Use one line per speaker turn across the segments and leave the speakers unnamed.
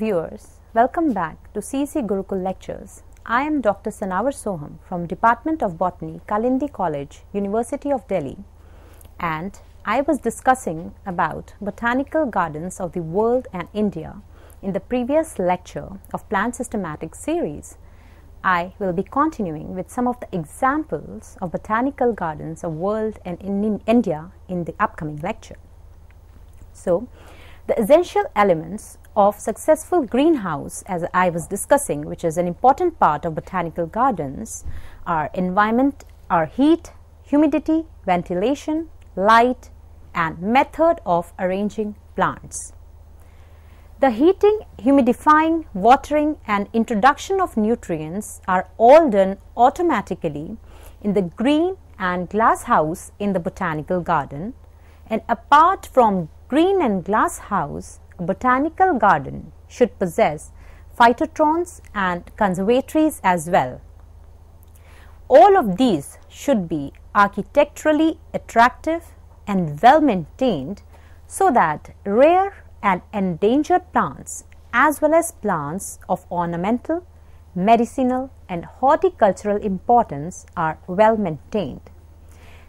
Viewers, welcome back to CEC Gurukul lectures. I am Dr. Sanavar Soham from Department of Botany, Kalindi College, University of Delhi and I was discussing about botanical gardens of the world and India in the previous lecture of plant systematic series. I will be continuing with some of the examples of botanical gardens of world and in India in the upcoming lecture. So, the essential elements of successful greenhouse as I was discussing which is an important part of botanical gardens are environment are heat, humidity, ventilation, light and method of arranging plants. The heating, humidifying, watering and introduction of nutrients are all done automatically in the green and glass house in the botanical garden and apart from green and glass house a botanical garden should possess phytotrons and conservatories as well. All of these should be architecturally attractive and well maintained so that rare and endangered plants as well as plants of ornamental, medicinal and horticultural importance are well maintained.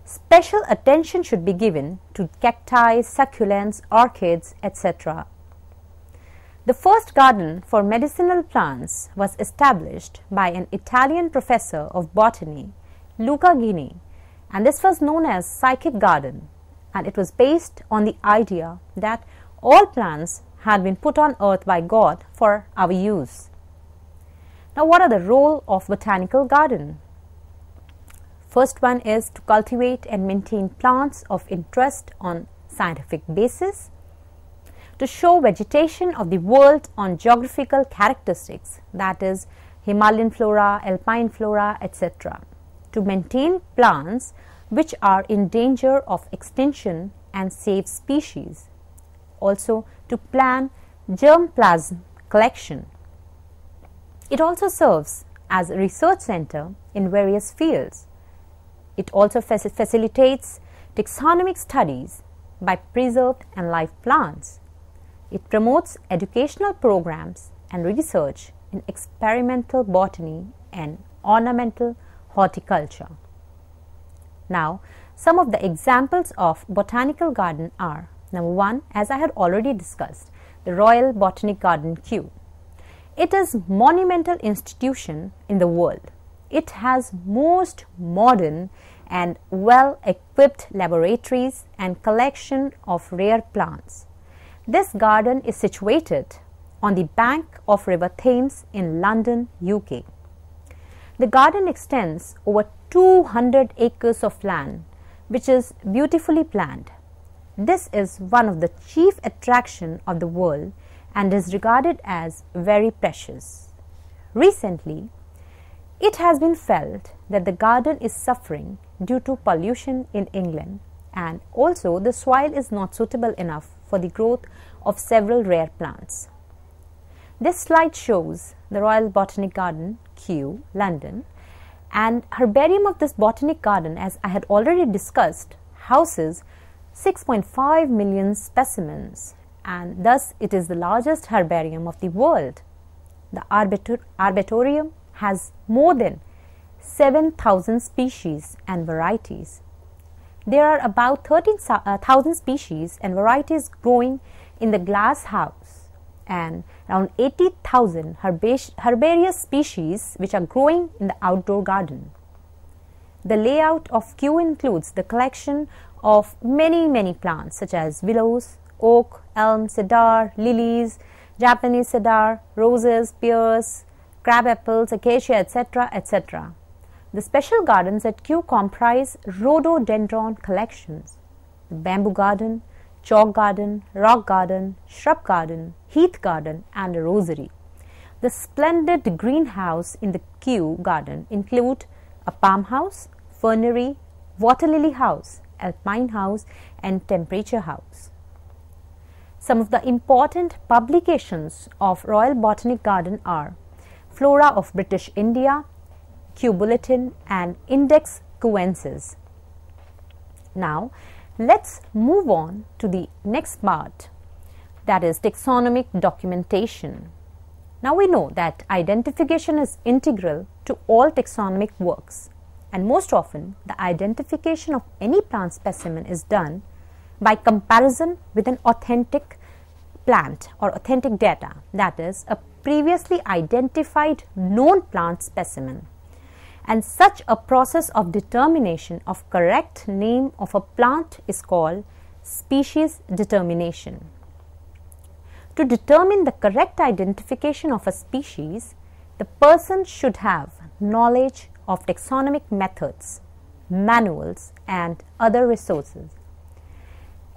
Special attention should be given to cacti, succulents, orchids, etc. The first garden for medicinal plants was established by an Italian professor of botany, Luca Ghini, and this was known as Physic Garden and it was based on the idea that all plants had been put on earth by God for our use. Now, what are the role of botanical garden? First one is to cultivate and maintain plants of interest on scientific basis to show vegetation of the world on geographical characteristics that is Himalayan flora, alpine flora, etc. To maintain plants which are in danger of extinction and save species. Also to plan germplasm collection. It also serves as a research center in various fields. It also facilitates taxonomic studies by preserved and live plants. It promotes educational programs and research in experimental botany and ornamental horticulture. Now, some of the examples of botanical garden are number 1 as I had already discussed the Royal Botanic Garden Kew. It is monumental institution in the world. It has most modern and well equipped laboratories and collection of rare plants. This garden is situated on the bank of River Thames in London, UK. The garden extends over 200 acres of land which is beautifully planned. This is one of the chief attraction of the world and is regarded as very precious. Recently, it has been felt that the garden is suffering due to pollution in England and also the soil is not suitable enough for the growth of several rare plants. This slide shows the Royal Botanic Garden, Kew, London, and herbarium of this botanic garden, as I had already discussed, houses 6.5 million specimens, and thus it is the largest herbarium of the world. The arbitor arboretum has more than 7,000 species and varieties. There are about 13,000 uh, species and varieties growing in the glass house and around 80,000 herbaceous species which are growing in the outdoor garden. The layout of Kew includes the collection of many many plants such as willows, oak, elm, cedar, lilies, Japanese cedar, roses, pears, crab apples, acacia, etc., etc. The special gardens at Kew comprise rhododendron collections, the bamboo garden, chalk garden, rock garden, shrub garden, heath garden and a rosary. The splendid greenhouse in the Kew garden include a palm house, fernery, water lily house, alpine house and temperature house. Some of the important publications of Royal Botanic Garden are Flora of British India, Kew Bulletin and Index Kewensis. Now, let's move on to the next part that is taxonomic documentation. Now we know that identification is integral to all taxonomic works and most often the identification of any plant specimen is done by comparison with an authentic plant or authentic data that is a previously identified known plant specimen and such a process of determination of correct name of a plant is called species determination. To determine the correct identification of a species, the person should have knowledge of taxonomic methods, manuals and other resources.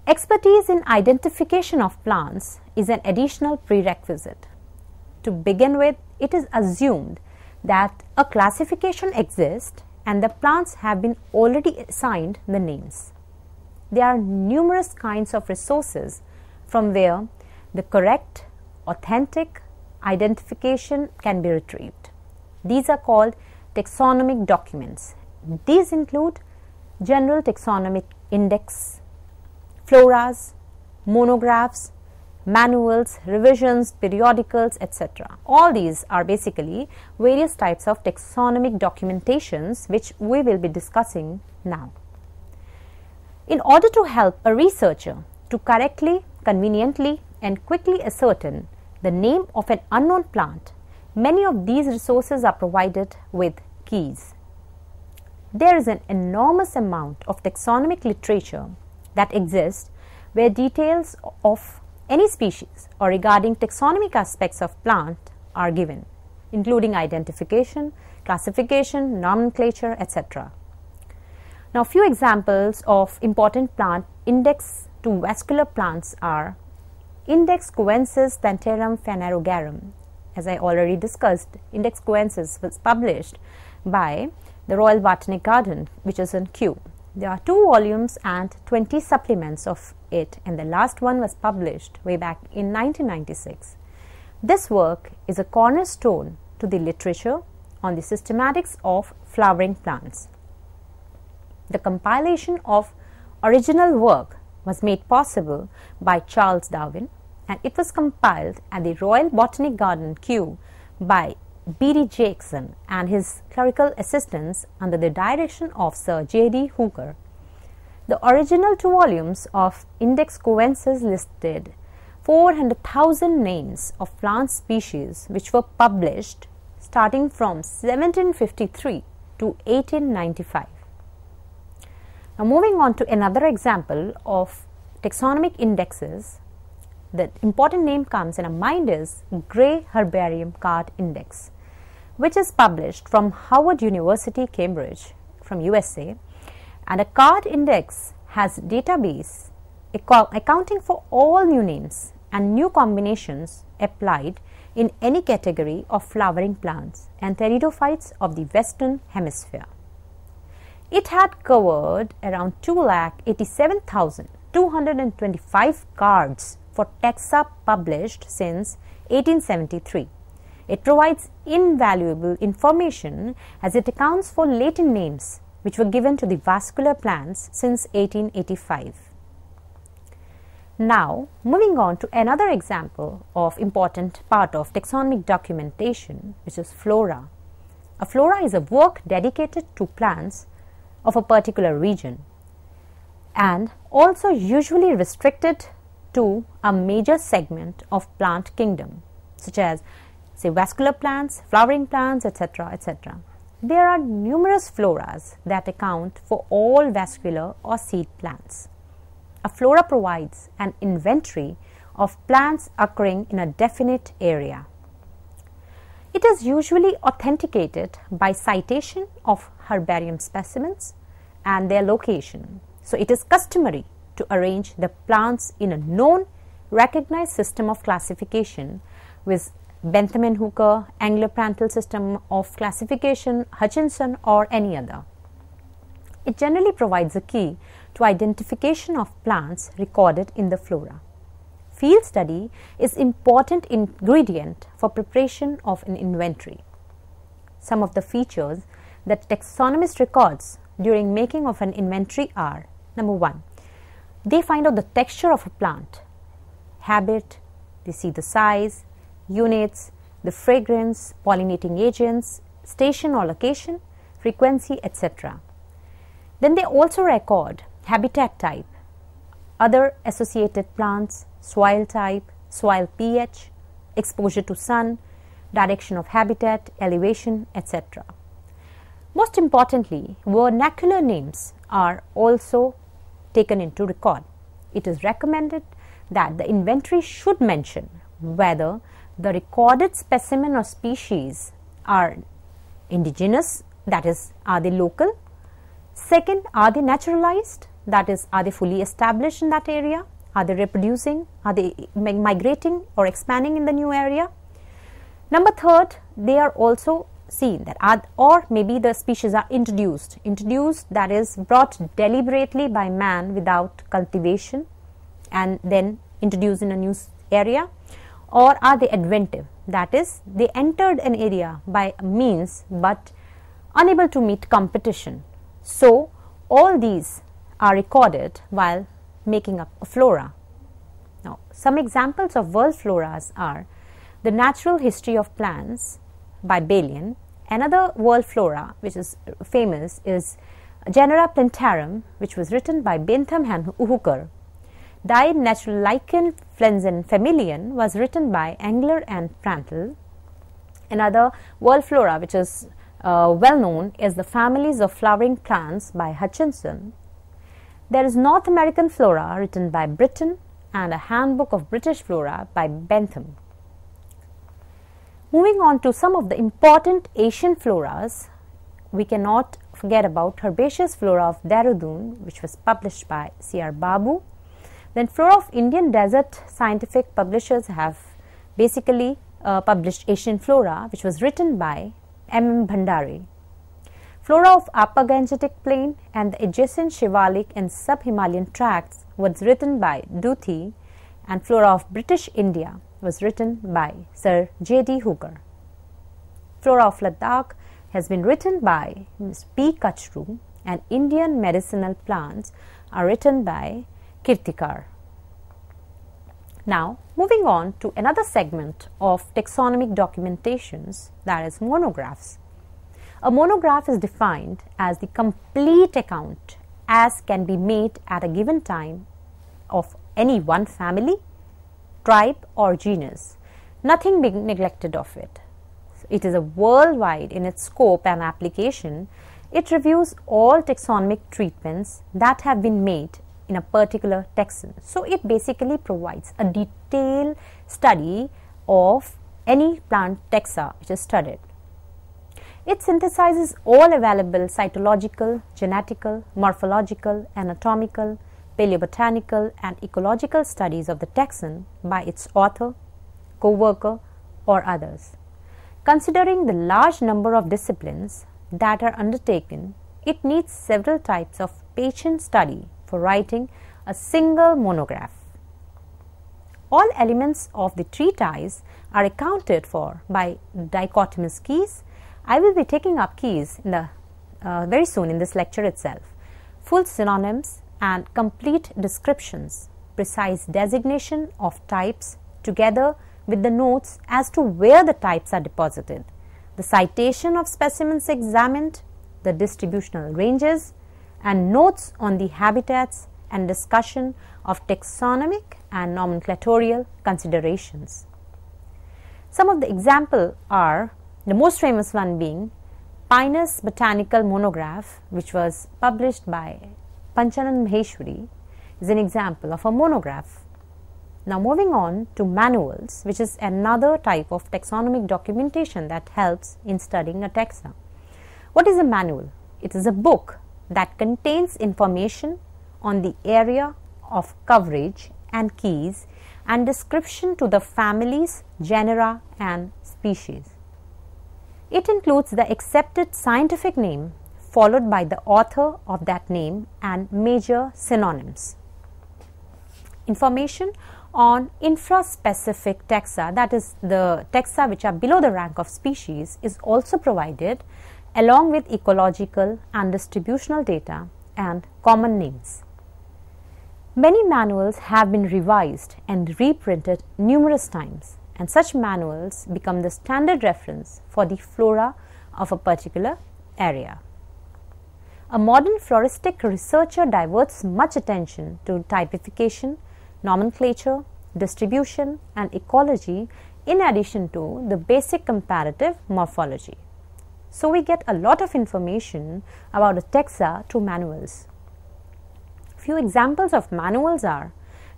Expertise in identification of plants is an additional prerequisite. To begin with, it is assumed that a classification exists and the plants have been already assigned the names. There are numerous kinds of resources from where the correct, authentic identification can be retrieved. These are called taxonomic documents. These include General Taxonomic Index, floras, monographs, manuals, revisions, periodicals, etc. All these are basically various types of taxonomic documentations which we will be discussing now. In order to help a researcher to correctly, conveniently and quickly ascertain the name of an unknown plant, many of these resources are provided with keys. There is an enormous amount of taxonomic literature that exists where details of any species or regarding taxonomic aspects of plant are given, including identification, classification, nomenclature, etc. Now, few examples of important plant index to vascular plants are Index Kewensis Xantherum Phanerogamarum. As I already discussed, Index Kewensis was published by the Royal Botanic Garden, which is in Kew. There are two volumes and 20 supplements of it, and the last one was published way back in 1996. This work is a cornerstone to the literature on the systematics of flowering plants. The compilation of original work was made possible by Charles Darwin and it was compiled at the Royal Botanic Garden Kew by B.D. Jackson and his clerical assistants under the direction of Sir J.D. Hooker. The original two volumes of Index Kewensis listed 400,000 names of plant species which were published starting from 1753 to 1895. Now, moving on to another example of taxonomic indexes the important name comes in our mind is Gray Herbarium Card Index which is published from Harvard University, Cambridge from USA and a card index has database accounting for all new names and new combinations applied in any category of flowering plants and pteridophytes of the western hemisphere. It had covered around 2,87,225 cards for taxa published since 1873. It provides invaluable information as it accounts for latent names which were given to the vascular plants since 1885. Now, moving on to another example of important part of taxonomic documentation which is flora. A flora is a work dedicated to plants of a particular region and also usually restricted to a major segment of plant kingdom such as say vascular plants, flowering plants, etc., etc. There are numerous floras that account for all vascular or seed plants. A flora provides an inventory of plants occurring in a definite area. It is usually authenticated by citation of herbarium specimens and their location. So, it is customary to arrange the plants in a known recognized system of classification with Bentham and Hooker, Engler-Prantl system of classification, Hutchinson or any other. It generally provides a key to identification of plants recorded in the flora. Field study is important ingredient for preparation of an inventory. Some of the features that taxonomist records during making of an inventory are number 1 they find out the texture of a plant, habit, they see the size, units, the fragrance, pollinating agents, station or location, frequency, etc. Then they also record habitat type, other associated plants, soil type, soil pH, exposure to sun, direction of habitat, elevation, etc. Most importantly, vernacular names are also taken into record. It is recommended that the inventory should mention whether the recorded specimen or species are indigenous, that is, are they local? Second, are they naturalized, that is, are they fully established in that area? Are they reproducing? Are they migrating or expanding in the new area? Number third, they are also seen that are, or maybe the species are introduced, introduced that is brought deliberately by man without cultivation and then introduced in a new area or are they adventive that is they entered an area by means but unable to meet competition. So, all these are recorded while making up a flora. Now, some examples of world floras are the Natural History of Plants by Baillon. Another world flora which is famous is Genera Plantarum which was written by Bentham and Hooker. Die Natürlichen Pflanzen Familien was written by Engler and Prantl. Another world flora which is uh, well known is the Families of Flowering Plants by Hutchinson. There is North American Flora written by Britton and a Handbook of British Flora by Bentham. Moving on to some of the important Asian floras, we cannot forget about Herbaceous Flora of Dehradun which was published by C.R. Babu. Then Flora of Indian Desert Scientific Publishers have basically uh, published Asian Flora, which was written by M. M. Bhandari. Flora of Upper Gangetic Plain and the adjacent Shivalik and sub-Himalayan tracts was written by Duthie and Flora of British India was written by Sir J. D. Hooker. Flora of Ladakh has been written by Ms. P. Kachru and Indian medicinal plants are written by Kirtikar. Now, moving on to another segment of taxonomic documentations that is monographs. A monograph is defined as the complete account as can be made at a given time of any one family tribe or genus, nothing being neglected of it. It is a worldwide in its scope and application. It reviews all taxonomic treatments that have been made in a particular taxon. So, it basically provides a detailed study of any plant taxa which is studied. It synthesizes all available cytological, genetical, morphological, anatomical, paleobotanical and ecological studies of the taxon by its author, co-worker or others. Considering the large number of disciplines that are undertaken, it needs several types of patient study for writing a single monograph. All elements of the treatise are accounted for by dichotomous keys. I will be taking up keys in the, uh, very soon in this lecture itself. Full synonyms, and complete descriptions, precise designation of types together with the notes as to where the types are deposited, the citation of specimens examined, the distributional ranges, and notes on the habitats and discussion of taxonomic and nomenclatorial considerations. Some of the example are the most famous one being Pinus Botanical Monograph which was published by Panchanan Maheshwari is an example of a monograph. Now, moving on to manuals, which is another type of taxonomic documentation that helps in studying a taxa. What is a manual? It is a book that contains information on the area of coverage and keys and description to the families, genera and species. It includes the accepted scientific name followed by the author of that name and major synonyms. Information on infraspecific taxa that is the taxa which are below the rank of species is also provided along with ecological and distributional data and common names. Many manuals have been revised and reprinted numerous times and such manuals become the standard reference for the flora of a particular area. A modern floristic researcher diverts much attention to typification, nomenclature, distribution and ecology in addition to the basic comparative morphology. So, we get a lot of information about the taxa through manuals. Few examples of manuals are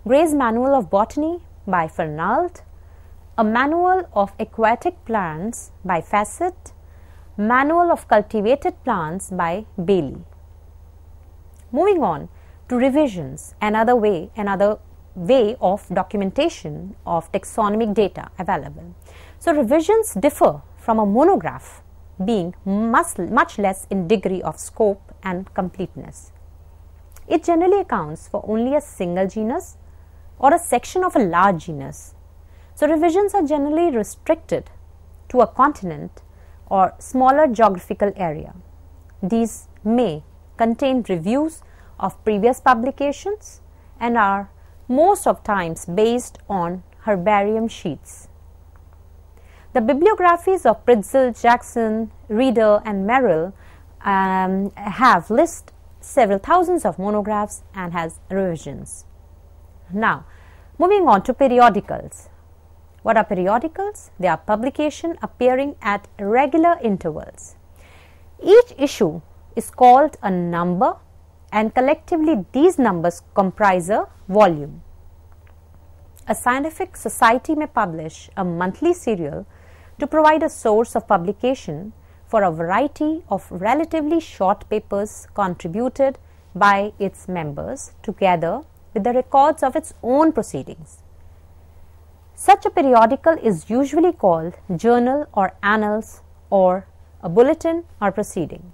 Gray's Manual of Botany by Fernald, a Manual of Aquatic Plants by Fassett, Manual of Cultivated Plants by Bailey. Moving on to revisions, another way, another way of documentation of taxonomic data available. So, revisions differ from a monograph being much, much less in degree of scope and completeness. It generally accounts for only a single genus or a section of a large genus. So, revisions are generally restricted to a continent or smaller geographical area. These may contain reviews of previous publications and are most of times based on herbarium sheets. The bibliographies of Pritzel, Jackson, Rehder, and Merrill um, have list several thousands of monographs and has revisions. Now, moving on to periodicals. What are periodicals? They are publication appearing at regular intervals. Each issue is called a number and collectively these numbers comprise a volume. A scientific society may publish a monthly serial to provide a source of publication for a variety of relatively short papers contributed by its members together with the records of its own proceedings. Such a periodical is usually called journal or annals or a bulletin or proceeding.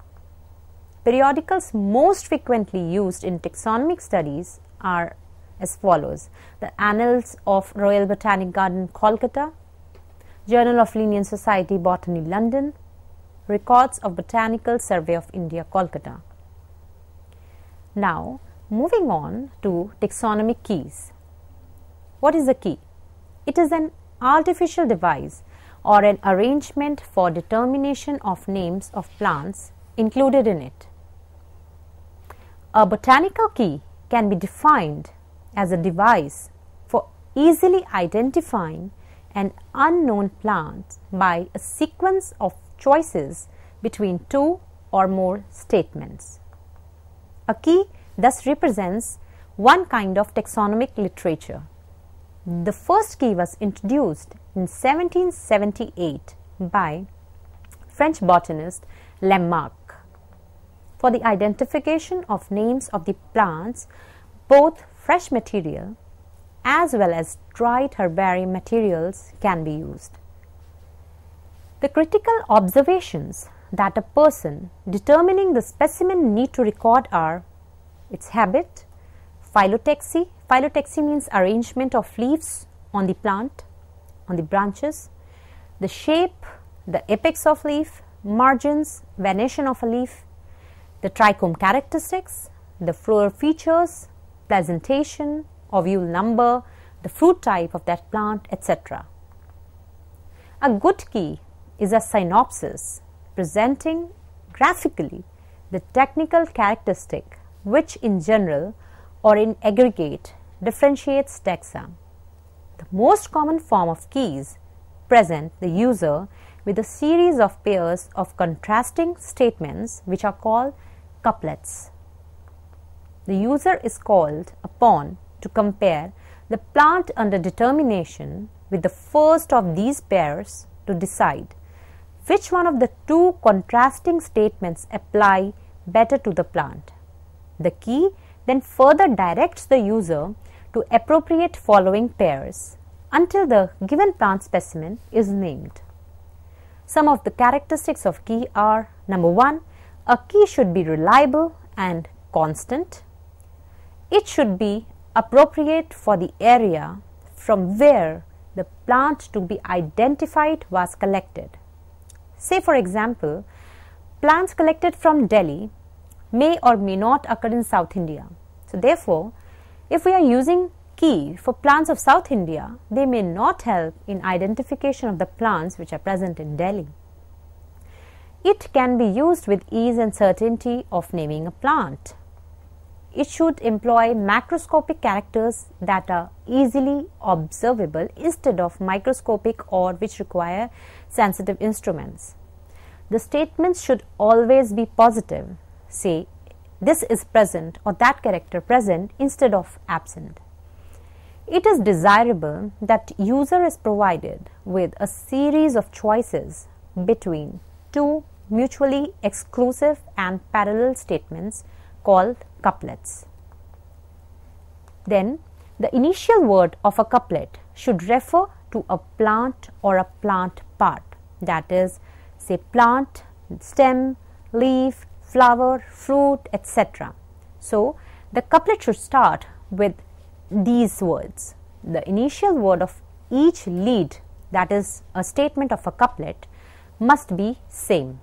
Periodicals most frequently used in taxonomic studies are as follows the Annals of Royal Botanic Garden, Kolkata, Journal of Linnean Society, Botany, London, Records of Botanical Survey of India, Kolkata. Now, moving on to taxonomic keys. What is a key? It is an artificial device or an arrangement for determination of names of plants included in it. A botanical key can be defined as a device for easily identifying an unknown plant by a sequence of choices between two or more statements. A key thus represents one kind of taxonomic literature. The first key was introduced in 1778 by French botanist Lamarck for the identification of names of the plants, both fresh material as well as dried herbarium materials can be used. The critical observations that a person determining the specimen need to record are its habit, phyllotaxy, phyllotaxy means arrangement of leaves on the plant, on the branches, the shape, the apex of leaf, margins, venation of a leaf, the trichome characteristics, the floral features, presentation, ovule number, the fruit type of that plant, etc. A good key is a synopsis presenting graphically the technical characteristic which in general or in aggregate differentiates taxa. The most common form of keys present the user with a series of pairs of contrasting statements which are called couplets. The user is called upon to compare the plant under determination with the first of these pairs to decide which one of the two contrasting statements apply better to the plant. The key then further directs the user to appropriate following pairs until the given plant specimen is named. Some of the characteristics of key are number 1 a key should be reliable and constant. It should be appropriate for the area from where the plant to be identified was collected. Say for example, plants collected from Delhi may or may not occur in South India. So, therefore, If we are using key for plants of South India, they may not help in identification of the plants which are present in Delhi. It can be used with ease and certainty of naming a plant. It should employ macroscopic characters that are easily observable instead of microscopic or which require sensitive instruments. The statements should always be positive, say this is present or that character present instead of absent. It is desirable that user is provided with a series of choices between two mutually exclusive and parallel statements called couplets. Then the initial word of a couplet should refer to a plant or a plant part that is say plant, stem, leaf, flower, fruit etc. So, the couplet should start with these words. The initial word of each lead that is a statement of a couplet must be same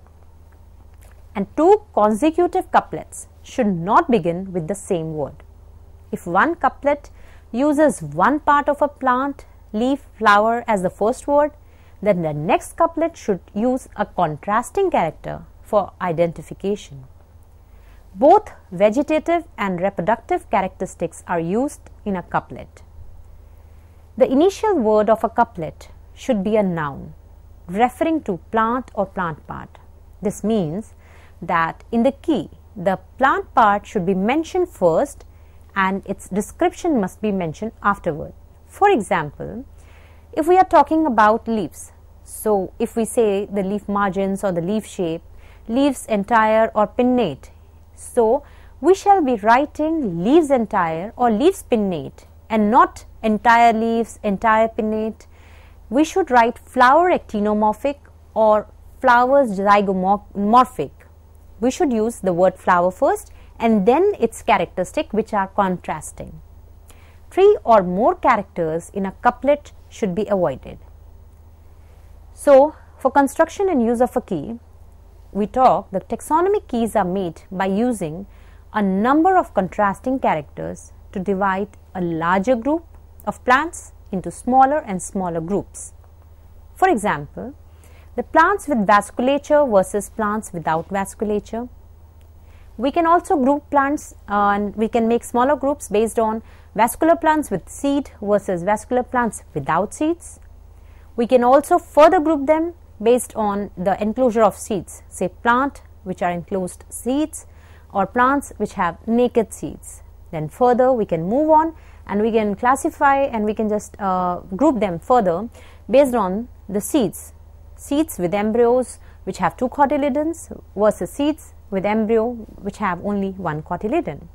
and two consecutive couplets should not begin with the same word. If one couplet uses one part of a plant, leaf, flower as the first word, then the next couplet should use a contrasting character for identification. Both vegetative and reproductive characteristics are used in a couplet. The initial word of a couplet should be a noun referring to plant or plant part. This means that in the ki, the plant part should be mentioned first and its description must be mentioned afterward. For example, if we are talking about leaves, so if we say the leaf margins or the leaf shape, leaves entire or pinnate, so we shall be writing leaves entire or leaves pinnate and not entire leaves, entire pinnate. We should write flower actinomorphic or flowers zygomorphic we should use the word flower first and then its characteristic which are contrasting. Three or more characters in a couplet should be avoided. So, for construction and use of a key, we talk the taxonomic keys are made by using a number of contrasting characters to divide a larger group of plants into smaller and smaller groups. For example, the plants with vasculature versus plants without vasculature. We can also group plants uh, and we can make smaller groups based on vascular plants with seed versus vascular plants without seeds. We can also further group them based on the enclosure of seeds, say plant which are enclosed seeds or plants which have naked seeds. Then further we can move on and we can classify and we can just uh, group them further based on the seeds seeds with embryos which have two cotyledons versus seeds with embryo which have only one cotyledon.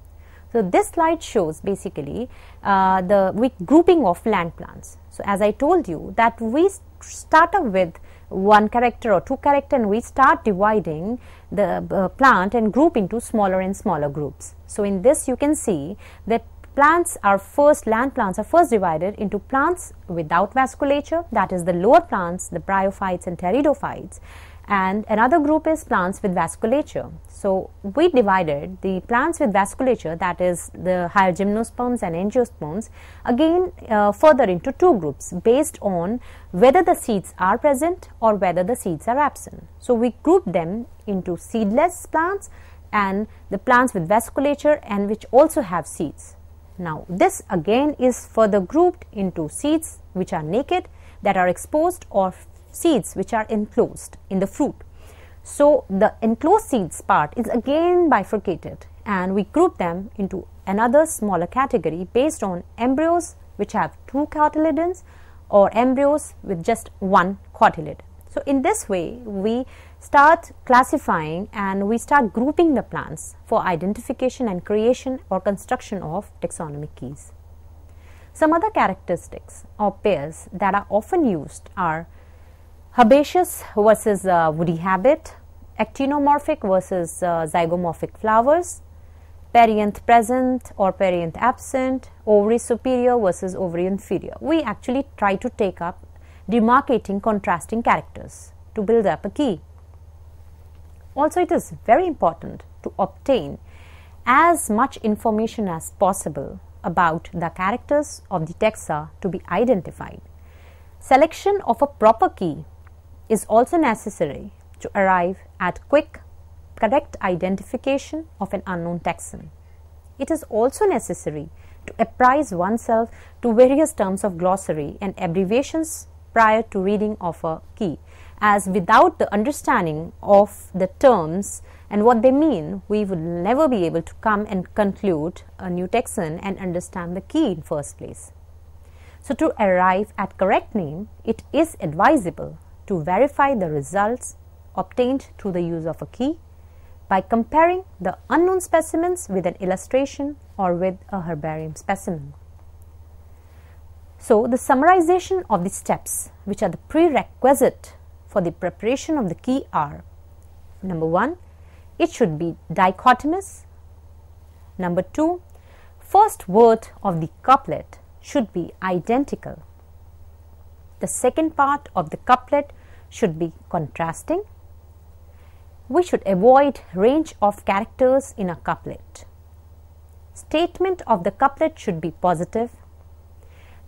So, this slide shows basically uh, the grouping of land plants. So, as I told you that we start up with one character or two character and we start dividing the uh, plant and group into smaller and smaller groups. So, in this you can see that plants are first, land plants are first divided into plants without vasculature that is the lower plants, the bryophytes and pteridophytes and another group is plants with vasculature. So, we divided the plants with vasculature that is the higher gymnosperms and angiosperms again uh, further into two groups based on whether the seeds are present or whether the seeds are absent. So, we group them into seedless plants and the plants with vasculature and which also have seeds. Now, this again is further grouped into seeds which are naked that are exposed or seeds which are enclosed in the fruit. So, the enclosed seeds part is again bifurcated and we group them into another smaller category based on embryos which have two cotyledons or embryos with just one cotyledon. So, in this way we start classifying and we start grouping the plants for identification and creation or construction of taxonomic keys. Some other characteristics or pairs that are often used are herbaceous versus uh, woody habit, actinomorphic versus uh, zygomorphic flowers, perianth present or perianth absent, ovary superior versus ovary inferior. We actually try to take up demarcating contrasting characters to build up a key. Also, it is very important to obtain as much information as possible about the characters of the taxa to be identified. Selection of a proper key is also necessary to arrive at quick, correct identification of an unknown taxon. It is also necessary to apprise oneself to various terms of glossary and abbreviations prior to reading of a key, as without the understanding of the terms and what they mean, we would never be able to come and conclude a new taxon and understand the key in first place. So, to arrive at correct name, it is advisable to verify the results obtained through the use of a key by comparing the unknown specimens with an illustration or with a herbarium specimen. So, the summarization of the steps which are the prerequisite for the preparation of the key are number 1 it should be dichotomous. Number 2 first word of the couplet should be identical. The second part of the couplet should be contrasting. We should avoid range of characters in a couplet. Statement of the couplet should be positive.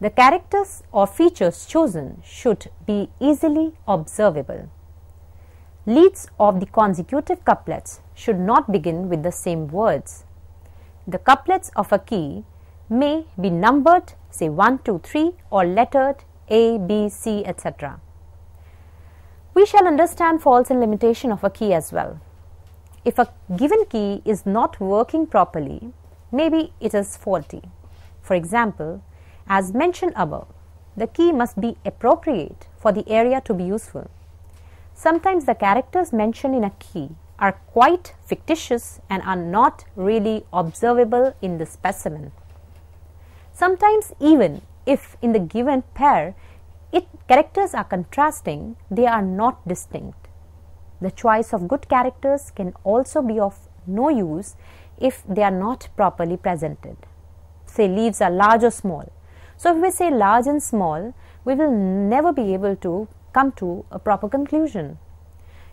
The characters or features chosen should be easily observable. Leads of the consecutive couplets should not begin with the same words. The couplets of a key may be numbered say 1, 2, 3 or lettered A, B, C, etc. We shall understand faults and limitation of a key as well. If a given key is not working properly, maybe it is faulty. For example, as mentioned above, the key must be appropriate for the area to be useful. Sometimes the characters mentioned in a key are quite fictitious and are not really observable in the specimen. Sometimes even if in the given pair it characters are contrasting, they are not distinct. The choice of good characters can also be of no use if they are not properly presented. Say leaves are large or small. So, if we say large and small, we will never be able to come to a proper conclusion.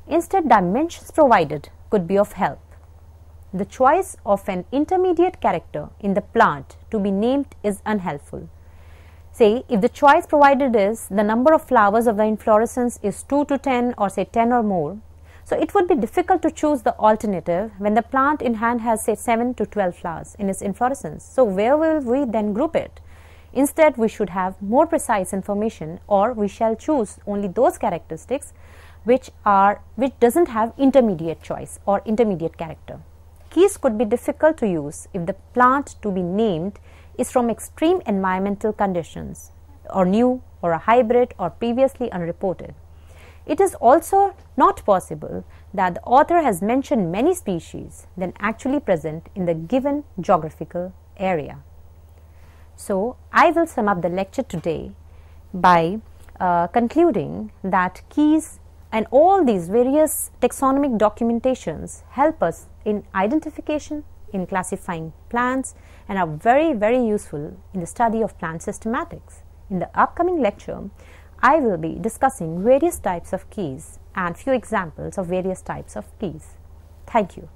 Instead, dimensions provided could be of help. The choice of an intermediate character in the plant to be named is unhelpful. Say, if the choice provided is the number of flowers of the inflorescence is 2 to 10 or say 10 or more, so it would be difficult to choose the alternative when the plant in hand has say 7 to 12 flowers in its inflorescence. So, where will we then group it? Instead, we should have more precise information or we shall choose only those characteristics which are which doesn't have intermediate choice or intermediate character. Keys could be difficult to use if the plant to be named is from extreme environmental conditions or new or a hybrid or previously unreported. It is also not possible that the author has mentioned many species than actually present in the given geographical area. So, I will sum up the lecture today by uh, concluding that keys and all these various taxonomic documentations help us in identification, in classifying plants and are very very useful in the study of plant systematics. In the upcoming lecture, I will be discussing various types of keys and few examples of various types of keys. Thank you.